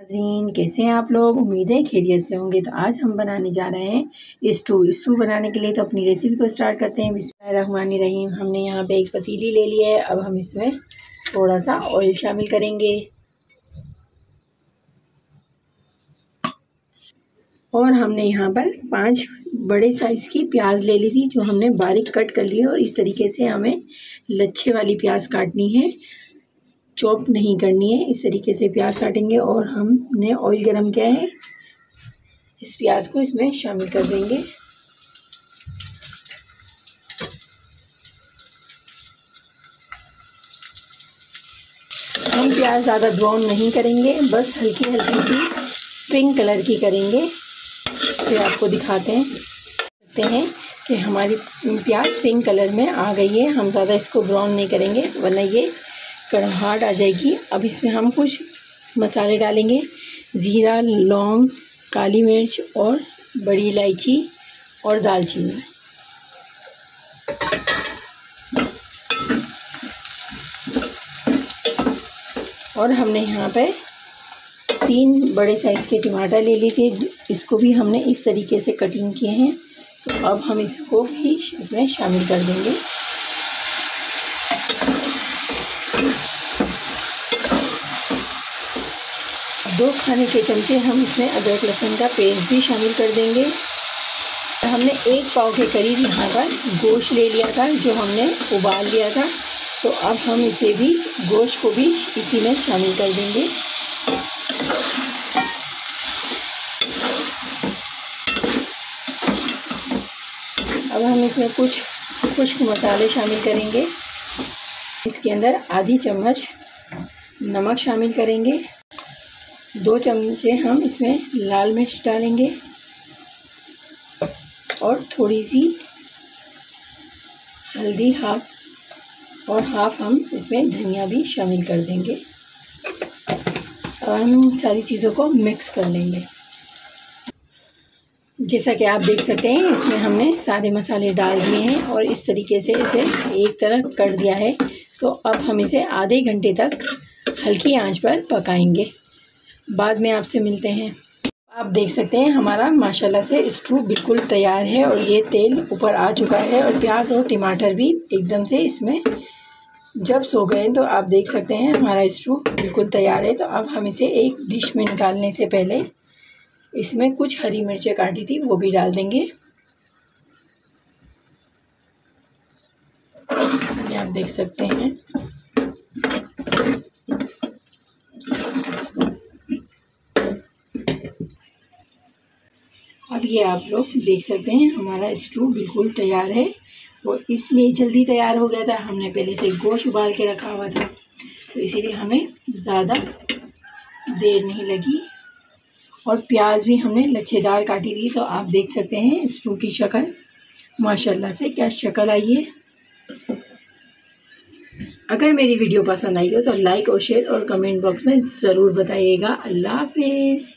नाजीन कैसे हैं आप लोग? उम्मीद है खैरियत से होंगे। तो आज हम बनाने जा रहे हैं स्टू स्टू बनाने के लिए तो अपनी रेसिपी को स्टार्ट करते हैं। रहीम हमने यहाँ पे एक पतीली ले लिया है। अब हम इसमें थोड़ा सा ऑयल शामिल करेंगे। और हमने यहाँ पर पाँच बड़े साइज़ की प्याज ले ली थी, जो हमने बारीक कट कर ली है। और इस तरीके से हमें लच्छे वाली प्याज काटनी है। चॉप नहीं करनी है। इस तरीके से प्याज काटेंगे और हमने ऑयल गरम किया है। इस प्याज को इसमें शामिल कर देंगे। हम प्याज ज़्यादा ब्राउन नहीं करेंगे, बस हल्की हल्की सी पिंक कलर की करेंगे। फिर आपको दिखाते हैं सकते हैं कि हमारी प्याज पिंक कलर में आ गई है। हम ज़्यादा इसको ब्राउन नहीं करेंगे, वरना ये कड़वाहट आ जाएगी। अब इसमें हम कुछ मसाले डालेंगे। ज़ीरा, लौंग, काली मिर्च और बड़ी इलायची और दालचीनी। और हमने यहाँ पे तीन बड़े साइज़ के टमाटर ले लिए थे। इसको भी हमने इस तरीके से कटिंग किए हैं। तो अब हम इसको भी इसमें शामिल कर देंगे। दो खाने के चमचे हम इसमें अदरक लहसुन का पेस्ट भी शामिल कर देंगे। हमने एक पाव के करीब यहाँ पर गोश्त ले लिया था, जो हमने उबाल लिया था। तो अब हम इसे भी, गोश्त को भी इसी में शामिल कर देंगे। अब हम इसमें कुछ खुश्क मसाले शामिल करेंगे। इसके अंदर आधी चम्मच नमक शामिल करेंगे। दो चमचे हम इसमें लाल मिर्च डालेंगे और थोड़ी सी हल्दी हाफ़ और हाफ़ हम इसमें धनिया भी शामिल कर देंगे। अब हम सारी चीज़ों को मिक्स कर लेंगे। जैसा कि आप देख सकते हैं, इसमें हमने सारे मसाले डाल दिए हैं और इस तरीके से इसे एक तरफ़ कर दिया है। तो अब हम इसे आधे घंटे तक हल्की आँच पर पकाएँगे। बाद में आपसे मिलते हैं। आप देख सकते हैं, हमारा माशाल्लाह से स्ट्रू बिल्कुल तैयार है और ये तेल ऊपर आ चुका है और प्याज और टमाटर भी एकदम से इसमें जब सो गए तो आप देख सकते हैं हमारा स्ट्रू बिल्कुल तैयार है। तो अब हम इसे एक डिश में निकालने से पहले इसमें कुछ हरी मिर्चें काटी थी, वो भी डाल देंगे। आप देख सकते हैं। अब ये आप लोग देख सकते हैं, हमारा स्टू बिल्कुल तैयार है। वो इसलिए जल्दी तैयार हो गया था, हमने पहले से गोश्त उबाल के रखा हुआ था। तो इसीलिए हमें ज़्यादा देर नहीं लगी। और प्याज भी हमने लच्छेदार काटी थी तो आप देख सकते हैं स्टू की शक्ल। माशाल्लाह से क्या शक्ल आई है। अगर मेरी वीडियो पसंद आई हो तो लाइक और शेयर और कमेंट बॉक्स में ज़रूर बताइएगा। अल्लाह हाफिज़।